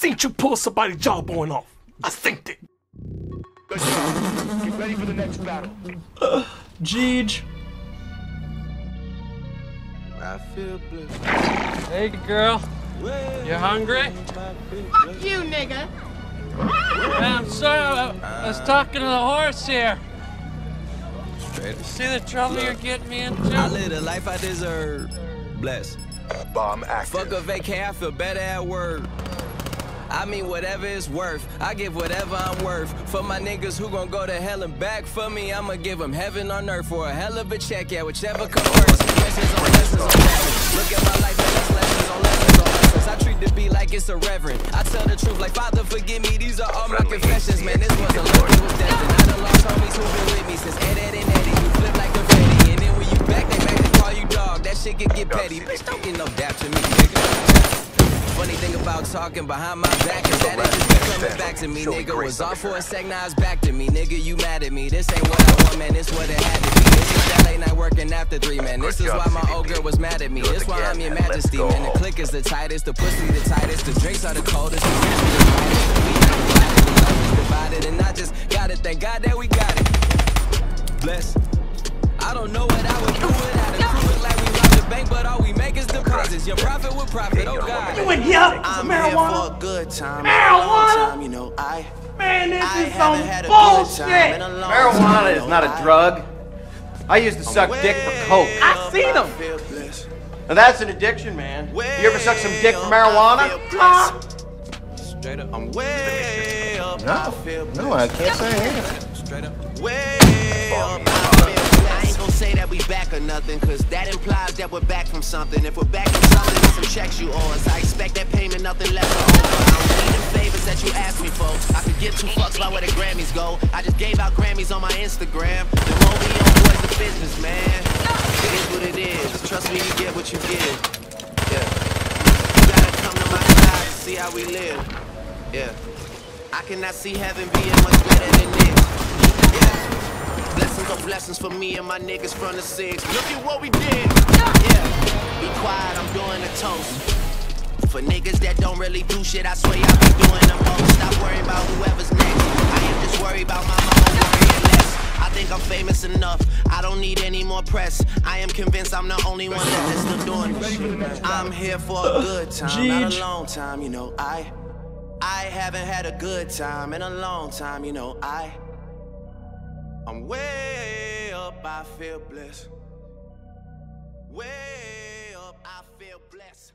seen you pull somebody's jawbone off. I synced it. Get ready for the next battle. Jeej. I feel blessed. Hey, girl. You hungry? Fuck you, nigga. I'm sorry. I, I was talking to the horse here. See the trouble you're getting me I into? live the life I deserve. Bless. Bomb active. Fuck a vacay, I feel better at work. I mean, whatever it's worth. I give whatever I'm worth. For my niggas who gon' go to hell and back for me, I'ma give them heaven on earth for a hell of a check. Yeah, whichever comes first. Lessons on lessons on lessons. Look at my life, and lessons on lessons on lessons. I treat the beat like it's a reverend. I tell the truth like, Father, forgive me. These are all my confessions, man. This wasn't deployed. luck, it was destined. I done lost homies who been with me since Ed, Ed, and Eddie. You flip like a Freddy, and then when you back, they back to call you dog. That shit can get petty. Bitch, don't get no dap to me, nigga. Funny thing about talking behind my back is that it just coming back to me, nigga. Was off for a sec, now it's back to me, nigga. You mad at me? This ain't what I want, man. This what it had to be. This is that late night working after three, man. This is why my old girl was mad at me. This why I'm your majesty, man. The click is the tightest, the pussy the tightest, the drinks are the coldest, the drinks be the brightest, the weed not divided, the love is divided, and I just gotta thank God that we got it. Bless. I don't know what I would do is deposits. Your profit with profit, oh God. You in here for I'm marijuana? here for a good time. Marijuana? Time, you know, I Man, this I is haven't some had a good time in bullshit. a long Marijuana is not know, a I- drug. I used to suck dick for coke. I seen I him. feel blessed. Now that's an addiction, man. You ever suck some dick for Way up, I marijuana? feel Huh? Straight up. I'm way up. No. feel. No, I can't say anything. Straight up. Way nothing, cause that implies that we're back from something. If we're back from something, then some checks you owe us. I expect that payment, nothing left to over. I don't need them favors that you asked me for. I could give two fucks about where the Grammys go. I just gave out Grammys on my Instagram. The on boys, the business, man. It is what it is. Trust me, you get what you give. Yeah. You gotta come to my side and see how we live. Yeah. I cannot see heaven being much better than this. Blessings for me and my niggas from the six. Look at what we did. Yeah. Be quiet, I'm doing a toast. For niggas that don't really do shit, I swear y'all be doing the most. Stop worrying about whoever's next. I am just worried about my mama worrying less. I think I'm famous enough. I don't need any more press. I am convinced I'm the only one that is still doing this I'm here for a good time, not a long time. You know, I, I haven't had a good time in a long time. You know, I, I'm way up, I feel blessed. Way up, I feel blessed.